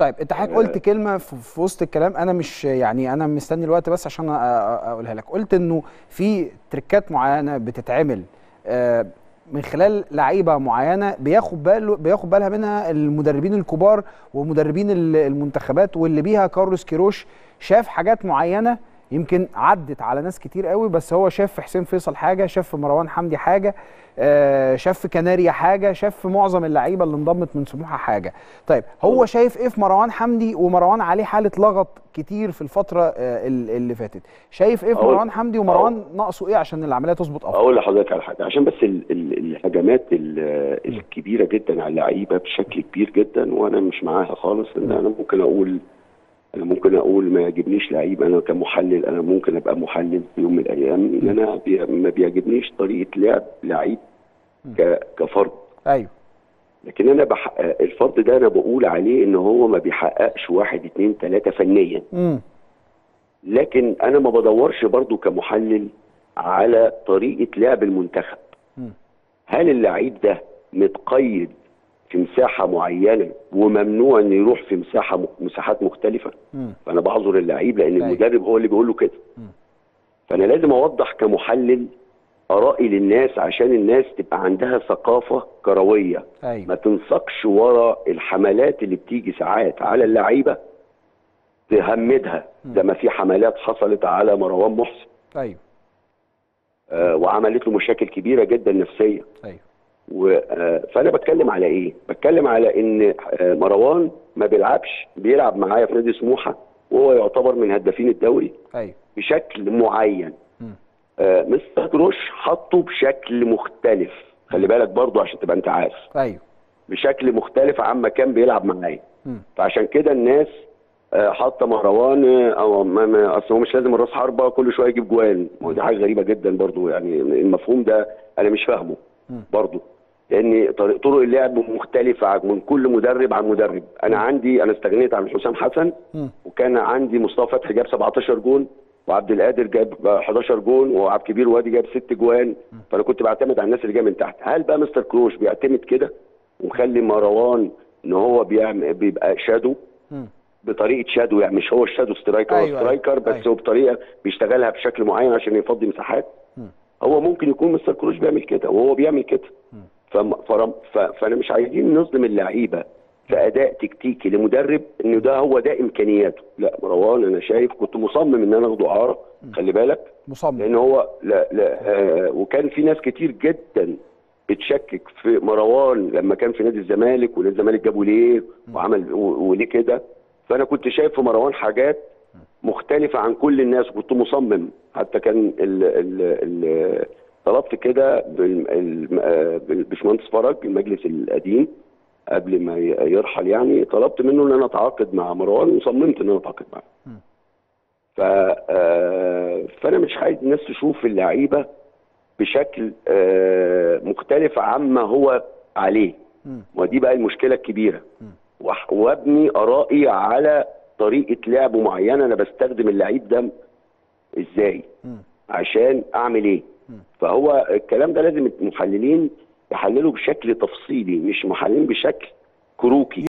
طيب انت حضرتك قلت كلمة في وسط الكلام أنا مش يعني أنا مستني الوقت بس عشان أقولها لك. قلت إنه في تريكات معينة بتتعمل آه، من خلال لعيبة معينة بياخد باله بياخد بالها منها المدربين الكبار ومدربين ال- المنتخبات واللي بيها كارلوس كيروش شاف حاجات معينة يمكن عدت على ناس كتير قوي بس هو شاف في حسين فيصل حاجة شاف في مروان حمدي حاجة آه، شاف في كناريا حاجة شاف في معظم اللعيبة اللي انضمت من سموحة حاجة. طيب هو شايف إيه في مروان حمدي؟ ومروان عليه حالة لغط كتير في الفترة آه، ال- اللي فاتت. شايف إيه في مروان حمدي؟ ومروان ناقصه إيه عشان العملية تظبط افضل أقول لحضرتك على حاجة عشان بس ال ال الهجمات ال- الكبيرة جدا على اللعيبة بشكل كبير جدا وأنا مش معاها خالص إن أنا ممكن أقول أنا ممكن أقول ما يعجبنيش لعيب أنا كمحلل أنا ممكن أبقى محلل في يوم من الأيام إن أنا بي ما بيعجبنيش طريقة لعب لعيب ك- كفرد. أيوه. لكن أنا بح... الفرد ده أنا بقول عليه إن هو ما بيحققش واحد اتنين تلاتة فنيا. امم لكن أنا ما بدورش برضو كمحلل على طريقة لعب المنتخب. مم. هل اللعيب ده متقيد في مساحة معينة وممنوع انه يروح في مساحة م- مساحات مختلفة. امم فأنا بعذر اللعيب لأن أيوة. المدرب هو اللي بيقول له كده. مم. فأنا لازم أوضح كمحلل آرائي للناس عشان الناس تبقى عندها ثقافة كروية. ما أيوه تنسقش ورا الحملات اللي بتيجي ساعات على اللعيبة تهمدها. زي ما في حملات حصلت على مروان محسن. أيوه آه، وعملت له مشاكل كبيرة جدا نفسيه أيوه فأنا بتكلم على إيه؟ بتكلم على إن آه، مروان ما بيلعبش بيلعب معايا في نادي سموحة وهو يعتبر من هدافين الدوري أيوه. بشكل معين. آه، مستر جروش حطه بشكل مختلف. خلي بالك برضو عشان تبقى أنت عارف. أيوه. بشكل مختلف عما كان بيلعب معايا. فعشان كده الناس آه، حاطة مروان آه، أو ما- ما- أصل هو مش لازم الراس حربة كل شوية يجيب جوان. ما دي حاجة غريبة جدا برضو يعني المفهوم ده أنا مش فاهمه مم. لأن طريق طرق اللعب مختلفة من كل مدرب عن مدرب. أنا عندي أنا استغنيت عن حسام حسن. وكان عندي مصطفى فتحي جاب 17 جون وعبد القادر جاب 11 جون وعبد الكبير الوادي جاب 6 جوان. فأنا كنت بعتمد على الناس اللي جاية من تحت. هل بقى مستر كيروش بيعتمد كده ومخلي مروان إن هو بيعمل بيبقى shadow. بطريقة shadow يعني مش هو ال shadow striker أيوة، هو striker أيوة، بس أيوة. هو بطريقة بيشتغلها بشكل معين عشان يفضي مساحات. هو ممكن يكون مستر كيروش بيعمل كده وهو بيعمل كده. فأنا مش عايزين نظلم اللعيبة في أداء تكتيكي لمدرب ان ده هو ده إمكانياته. لا مروان أنا شايف كنت مصمم إن أنا أخده أعارة خلي بالك. مصمم. لأن هو لا لا آه وكان في ناس كتير جدا بتشكك في مروان لما كان في نادي الزمالك ونادي الزمالك جابه ليه وعمل وليه كده. فأنا كنت شايف في مروان حاجات مختلفة عن كل الناس وكنت مصمم. حتى كان ال ال ال طلبت كده بال- ال- بالبشمهندس فرج المجلس القديم قبل ما يرحل يعني طلبت منه إن أنا أتعاقد مع مروان وصممت إن أنا أتعاقد معاه. ف آه، فأنا مش عايز الناس تشوف اللعيبة بشكل آه، مختلف عما هو عليه. ودي بقى المشكلة الكبيرة. وابني آرائي على طريقة لعب معينة أنا بستخدم اللعيب ده إزاي. عشان أعمل إيه؟ فهو الكلام ده لازم المحللين يحللوا بشكل تفصيلي مش محللين بشكل كروكي.